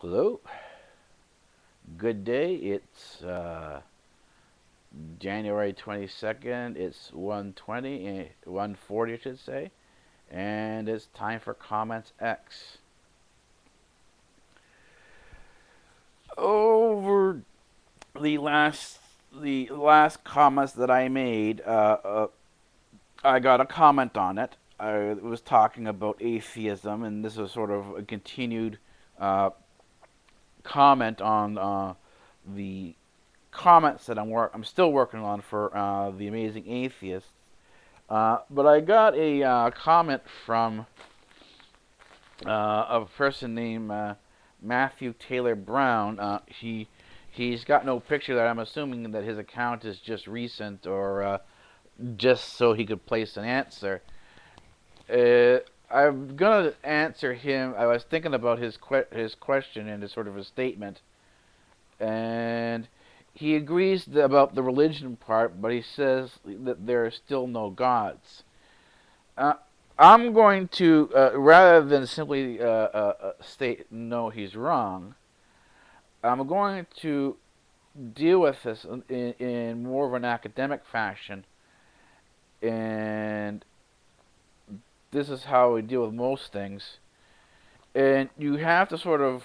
Hello. Good day. It's uh, January 22nd. It's 120, 140 I should say. And it's time for Comments X. Over the last the last comments that I made, uh, uh, I got a comment on it. I was talking about atheism, and this is sort of a continued uh, comment on uh, the comments that I'm work I'm still working on for uh, the Amazing Atheists. Uh, but I got a uh, comment from uh, a person named uh, Matthew Taylor Brown. he he's got no picture that I'm assuming that his account is just recent or just so he could place an answer. I'm gonna answer him. I was thinking about his que his question and his sort of a statement, and he agrees about the religion part, but he says that there are still no gods. Uh, I'm going to, uh, rather than simply uh, uh, uh state no, he's wrong. I'm going to deal with this in, in more of an academic fashion and this is how we deal with most things. And you have to sort of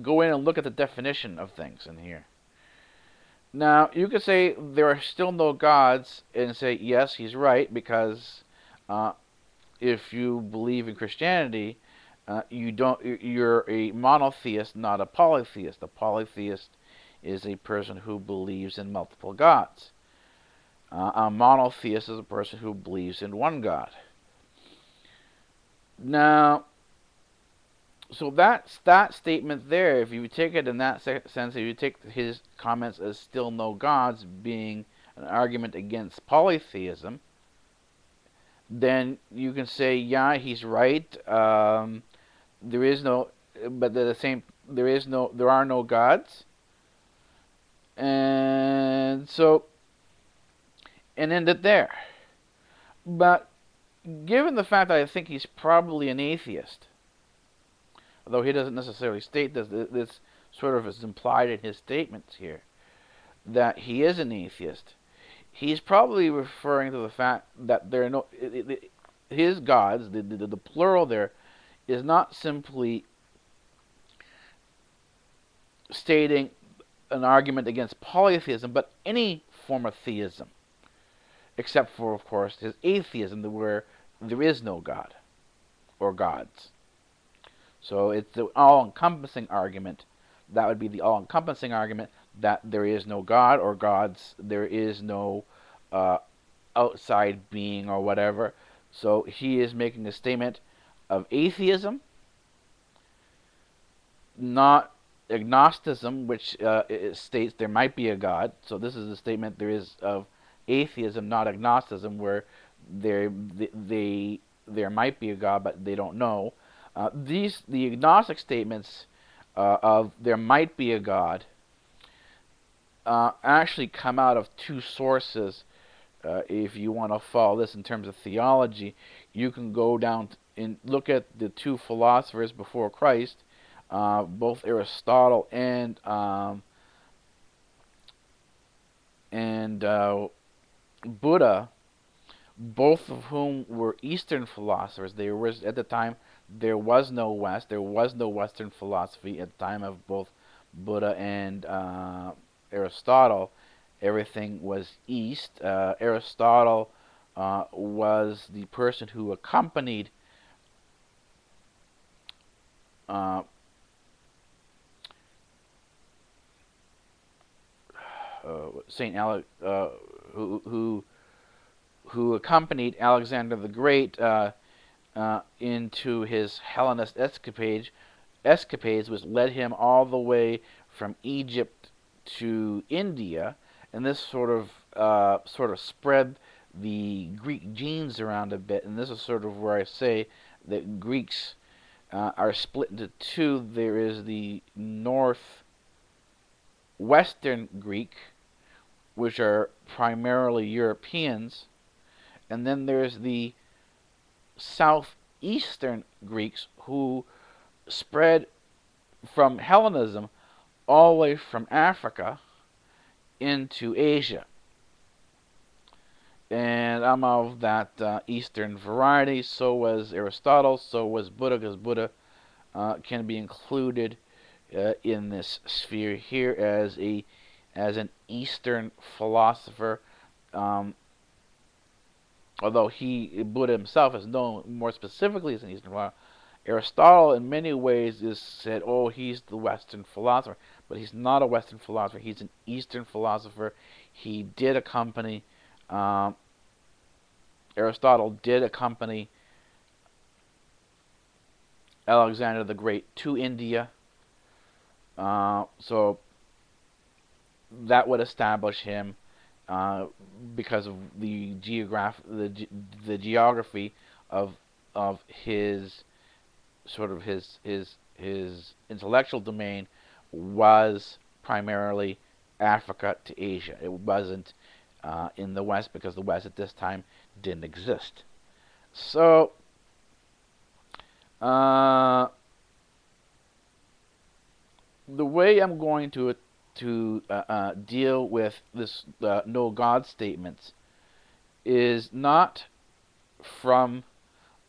go in and look at the definition of things in here. Now, you could say there are still no gods and say, yes, he's right, because uh, if you believe in Christianity, uh, you don't, you're a monotheist, not a polytheist. A polytheist is a person who believes in multiple gods. Uh, a monotheist is a person who believes in one God. Now, so that's that statement there. If you take it in that sense, if you take his comments as still no gods being an argument against polytheism, then you can say, yeah, he's right. Um, there is no, but at the same, there is no, there are no gods, and so and end it there. But given the fact that I think he's probably an atheist, although he doesn't necessarily state this, this sort of is implied in his statements here, that he is an atheist, he's probably referring to the fact that there are no his gods, the, the, the plural there, is not simply stating an argument against polytheism, but any form of theism except for, of course, his atheism, where there is no God or gods. So it's the all-encompassing argument. That would be the all-encompassing argument that there is no God or gods. There is no uh, outside being or whatever. So he is making a statement of atheism, not agnosticism, which uh, states there might be a God. So this is a statement there is of atheism, not agnosticism, where there they, they there might be a God, but they don't know. Uh, these the agnostic statements uh, of there might be a God uh, actually come out of two sources. Uh, if you want to follow this in terms of theology, you can go down and look at the two philosophers before Christ, uh, both Aristotle and um, and uh, Buddha, both of whom were Eastern philosophers. There was at the time there was no West. There was no Western philosophy at the time of both Buddha and uh, Aristotle. Everything was East. Uh, Aristotle uh, was the person who accompanied uh, uh, Saint Alec, uh, who who who accompanied Alexander the Great uh, uh, into his Hellenist escapades, escapades, which led him all the way from Egypt to India, and this sort of uh, sort of spread the Greek genes around a bit, and this is sort of where I say that Greeks uh, are split into two. There is the north Western Greek, which are primarily Europeans, and then there's the southeastern Greeks who spread from Hellenism all the way from Africa into Asia. And I'm of that uh, Eastern variety. So was Aristotle. So was Buddha, because Buddha uh, can be included uh, in this sphere here as a as an Eastern philosopher. Um, although he Buddha himself is known more specifically as an Eastern philosopher, Aristotle in many ways is said, oh, he's the Western philosopher, but he's not a Western philosopher. He's an Eastern philosopher. He did accompany um, Aristotle did accompany Alexander the Great to India. Uh, so that would establish him uh, because of the geograph the the geography of of his sort of his his his intellectual domain was primarily Africa to Asia. It wasn't uh, in the West because the West at this time didn't exist. So uh, the way I'm going to to uh, uh, deal with this uh, no God statements is not from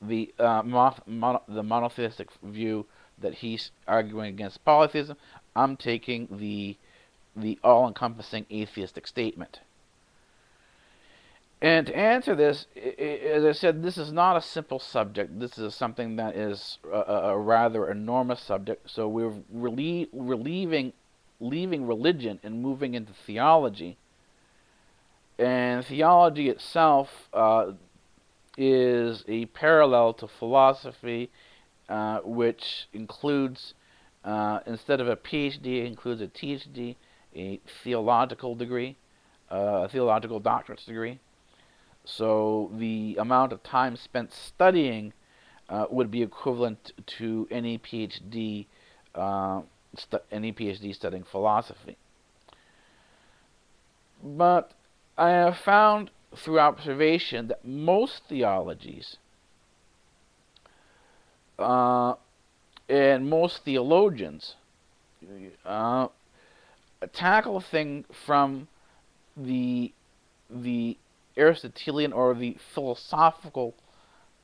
the uh, mono the monotheistic view that he's arguing against polytheism. I'm taking the the all-encompassing atheistic statement. And to answer this, as I said, this is not a simple subject. This is something that is a, a rather enormous subject. So we're relie relieving, leaving religion and moving into theology. And theology itself uh, is a parallel to philosophy, uh, which includes, uh, instead of a PhD, includes a THD, a theological degree, uh, a theological doctorate degree. So the amount of time spent studying uh, would be equivalent to any PhD, uh, any PhD studying philosophy. But I have found through observation that most theologies uh, and most theologians uh, tackle a thing from the the Aristotelian or the philosophical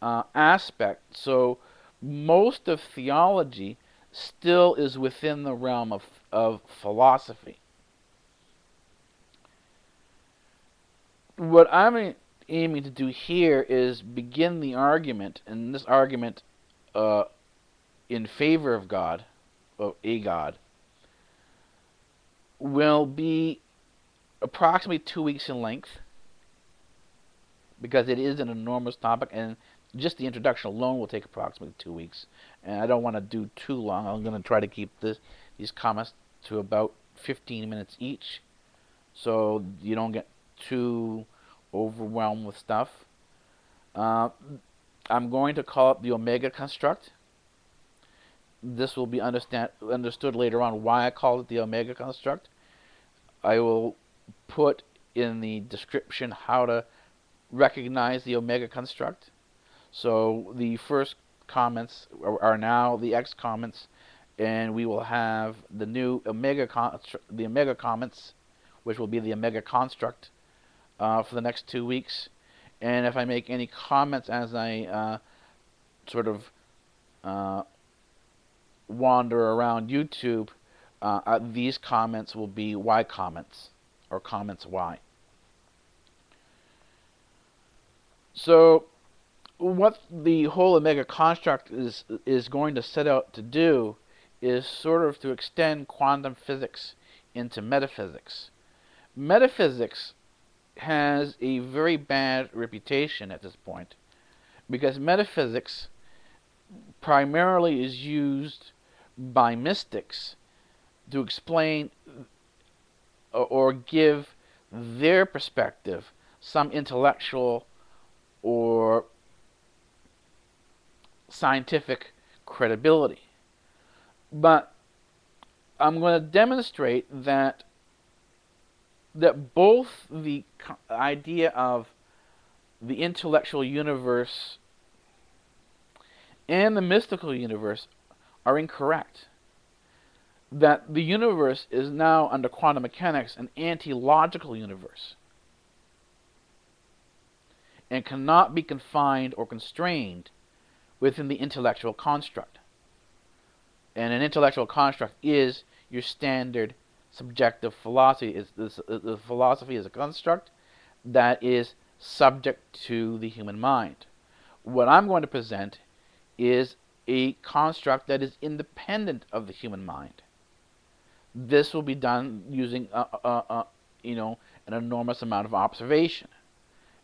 uh, aspect. So most of theology still is within the realm of, of philosophy. What I'm aiming to do here is begin the argument, and this argument uh, in favor of God, of a God, will be approximately two weeks in length because it is an enormous topic, and just the introduction alone will take approximately two weeks. And I don't want to do too long. I'm going to try to keep this these comments to about 15 minutes each, so you don't get too overwhelmed with stuff. Uh, I'm going to call it the omega construct. This will be understand understood later on why I call it the omega construct. I will put in the description how to recognize the omega construct. So the first comments are now the x comments, and we will have the new omega the omega comments, which will be the omega construct uh, for the next two weeks. And if I make any comments as I uh, sort of uh, wander around YouTube, uh, uh, these comments will be Y comments or comments Y. So what the whole omega construct is is going to set out to do is sort of to extend quantum physics into metaphysics. Metaphysics has a very bad reputation at this point because metaphysics primarily is used by mystics to explain or give their perspective some intellectual or scientific credibility. But I'm going to demonstrate that that both the idea of the intellectual universe and the mystical universe are incorrect. That the universe is now, under quantum mechanics, an anti logical universe and cannot be confined or constrained within the intellectual construct. And an intellectual construct is your standard subjective philosophy. Is the philosophy is a construct that is subject to the human mind. What I'm going to present is a construct that is independent of the human mind. This will be done using, uh, uh, uh, you know, an enormous amount of observation.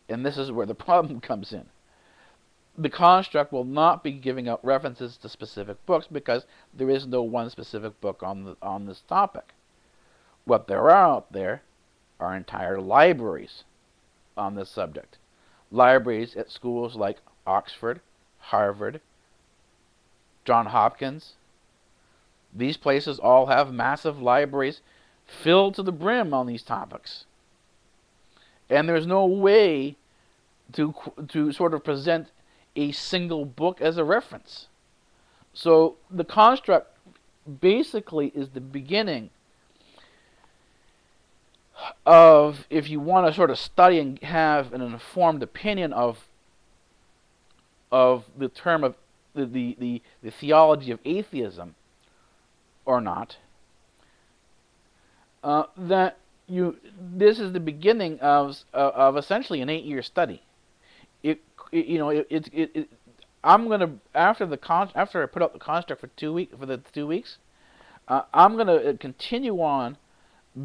And this is where the problem comes in. The construct will not be giving out references to specific books because there is no one specific book on the, on this topic. What there are out there are entire libraries on this subject. Libraries at schools like Oxford, Harvard, John Hopkins. These places all have massive libraries filled to the brim on these topics. And there's no way to to sort of present a single book as a reference. So the construct basically is the beginning of if you want to sort of study and have an informed opinion of of the term of the the, the, the theology of atheism or not, uh, that you this is the beginning of of essentially an eight year study. It you know it, it, it, I'm gonna after the con after I put out the construct for two week for the two weeks, uh, I'm gonna uh, continue on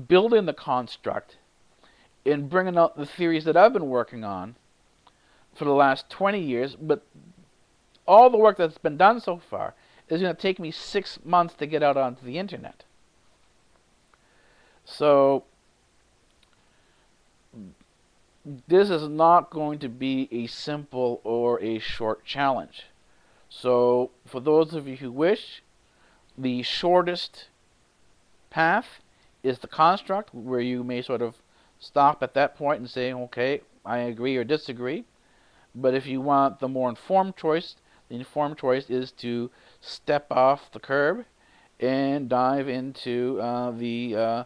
building the construct and bringing out the theories that I've been working on for the last 20 years. But all the work that's been done so far is to take me six months to get out onto the internet. So this is not going to be a simple or a short challenge. So for those of you who wish, the shortest path is the construct where you may sort of stop at that point and say, okay, I agree or disagree. But if you want the more informed choice, the informed choice is to step off the curb and dive into uh, the uh,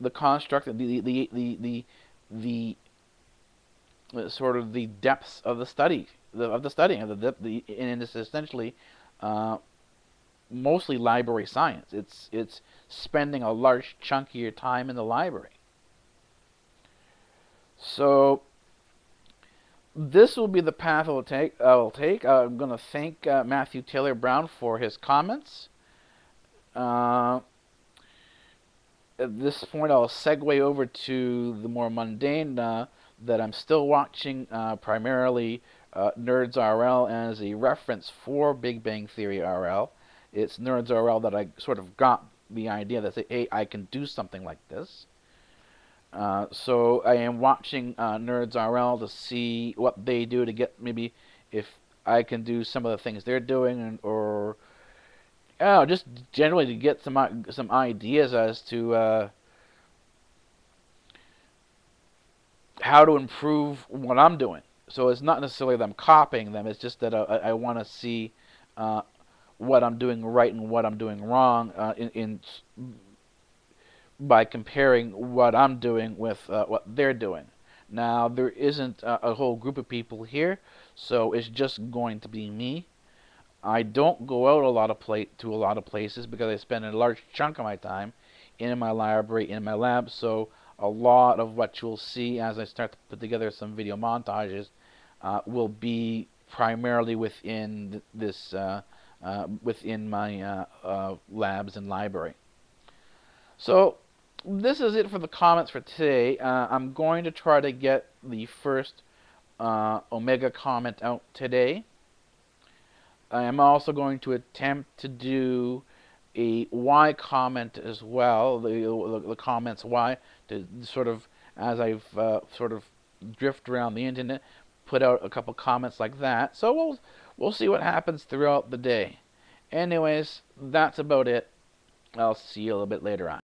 the construct, the the the the, the, sort of the depths of the study of the studying of the the and it's essentially uh, mostly library science. It's it's spending a large chunk of your time in the library. So this will be the path I will take. I will take. I'm going to thank uh, Matthew Taylor Brown for his comments. Uh, at this point, I'll segue over to the more mundane uh, that I'm still watching uh, primarily uh, NerdzRL as a reference for Big Bang Theory RL. It's NerdzRL that I sort of got the idea that hey, I can do something like this. Uh, so I am watching uh, NerdzRL to see what they do to get maybe if I can do some of the things they're doing, and, or oh, just generally to get some some ideas as to uh, how to improve what I'm doing. So it's not necessarily that I'm copying them. It's just that I, I want to see uh, what I'm doing right and what I'm doing wrong uh, in, in, by comparing what I'm doing with uh, what they're doing. Now there isn't a, whole group of people here, so it's just going to be me. I don't go out a lot of pla to a lot of places because I spend a large chunk of my time in my library, in my lab. So a lot of what you'll see as I start to put together some video montages uh, will be primarily within th this uh, uh, within my uh, uh, labs and library. So this is it for the comments for today. Uh, I'm going to try to get the first Omega comment out today. I am also going to attempt to do a Y comment as well, the, the, the comments why to sort of, as I've uh, sort of drift around the internet, put out a couple comments like that. So we'll we'll see what happens throughout the day. Anyways, that's about it. I'll see you a little bit later on.